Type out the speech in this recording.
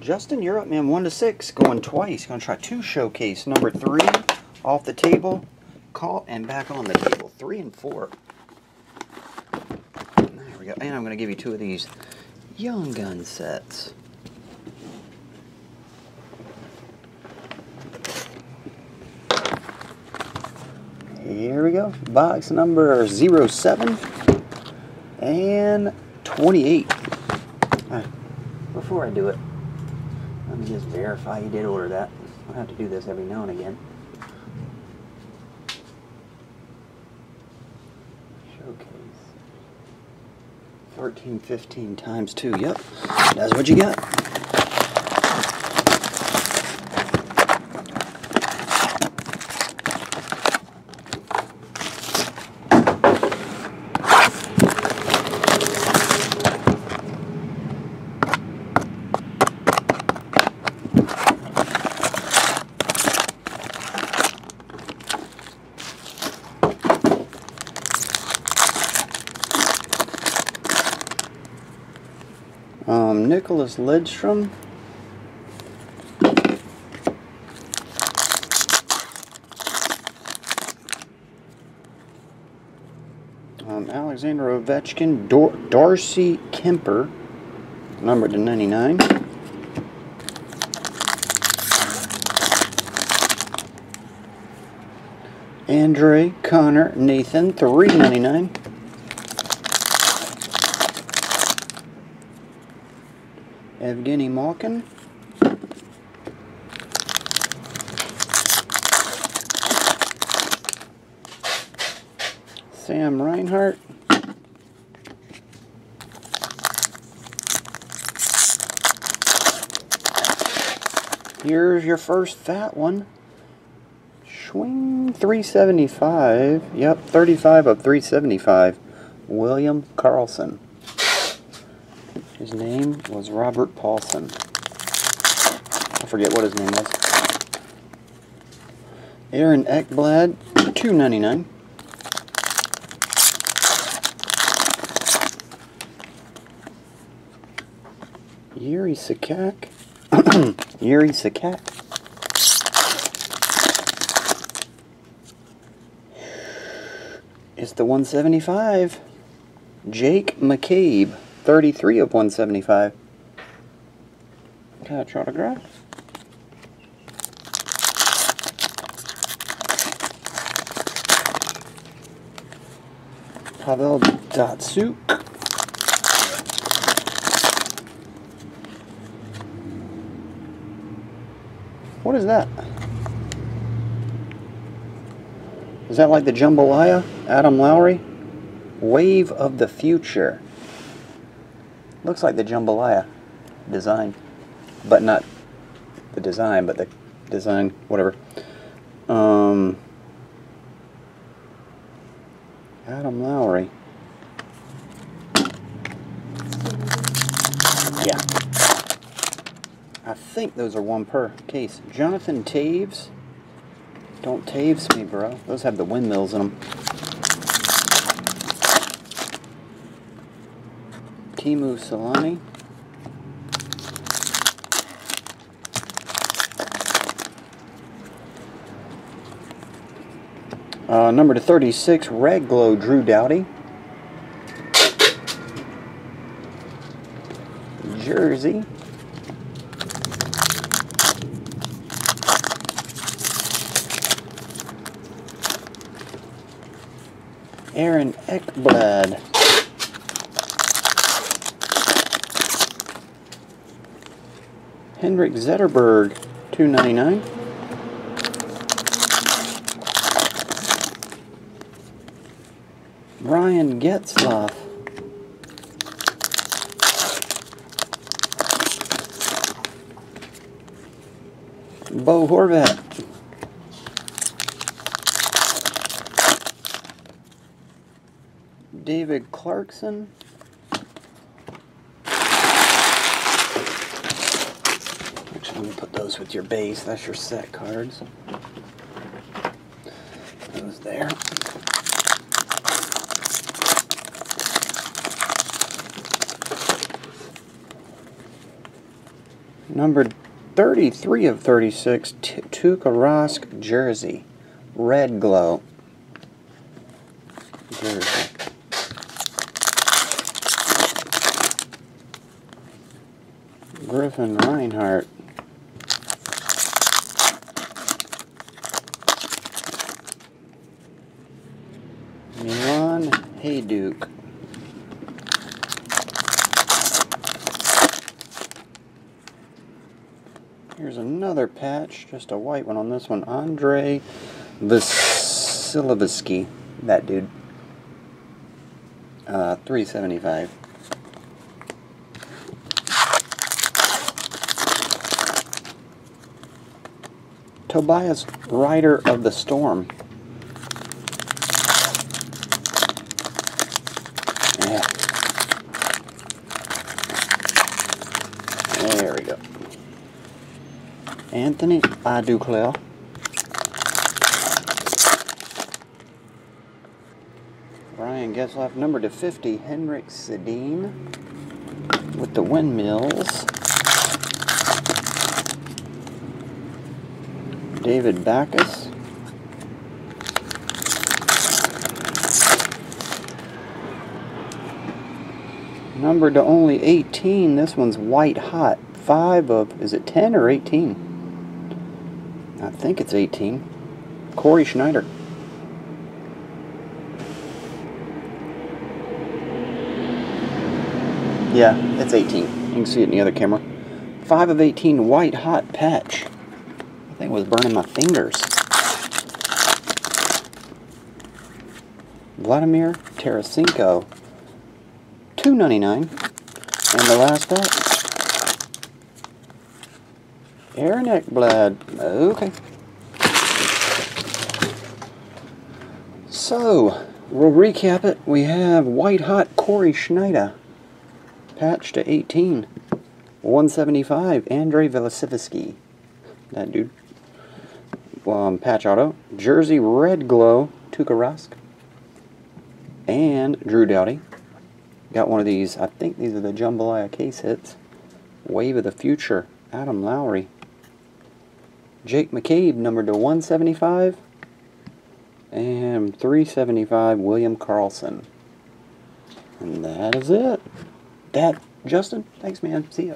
Justin, you're up, man. One to six, going twice. Gonna try two showcase. Number three, off the table, caught and back on the table. Three and four. There we go. And I'm gonna give you two of these Young Gun sets. Here we go. Box number 07 and 28. Uh, before I do it, let me just verify you did order that. I'll have to do this every now and again. Showcase. 13, 15 times 2. Yep. That's what you got. Um, Nicklas Lidstrom. Um, Alexander Ovechkin, Dor- Darcy Kuemper, numbered to 99. Andre Connor Nathan, 399. Evgeny Malkin. Sam Reinhart. Here's your first fat one. Swing 375. Yep, 35 of 375. William Karlsson. His name was Robert Paulson. I forget what his name was. Aaron Ekblad, two ninety nine. Yuri Sakak. Yuri Sakak. It's the 175. Jake McCabe. 33 of 175. Catch autograph. Pavel Datsyuk. What is that? Is that like the jambalaya? Adam Lowry? Wave of the Future. Looks like the jambalaya design, but not the design, but the design, whatever. Um, Adam Lowry. Yeah. I think those are one per case. Jonathan Toews. Don't Taves me, bro. Those have the windmills in them. Teemu Selanne. Uh, number to 36, Red Glow, Drew Doughty. Jersey. Aaron Ekblad. Henrik Zetterberg, two ninety nine. Brian Getzlaf. Bo Horvat. David Clarkson. Actually, let me put those with your base. That's your set cards. Those there. Numbered 33 of 36, T- Tuukka Rask jersey. Red glow. Jersey. Griffin Reinhart. Milan Duke. Here's another patch, just a white one on this one. Andrei Vasilevskiy, that dude. Uh, 375. Tobias, Rider of the Storm. Yeah. There we go. Anthony Aduclair. Ryan Getzlaf, number to 50, Henrik Sedin with the windmills. David Backes. Number to only 18. This one's white hot. Five of, is it 10 or 18? I think it's 18. Cory Schneider. Yeah, it's 18. You can see it in the other camera. 5 of 18 white hot patch. I think it was burning my fingers. Vladimir Tarasenko. 299. And the last patch. Aaron Ekblad. Okay. So, we'll recap it. We have white hot Cory Schneider. Patch to 18. 175. Andrei Velisivsky. That dude. Um, patch auto. Jersey Red Glow. Tuukka Rask. And Drew Doughty. Got one of these. I think these are the Jambalaya case hits. Wave of the Future. Adam Lowry. Jake McCabe, number to 175. And 375, William Karlsson. And that is it. That, Justin, thanks, man. See ya.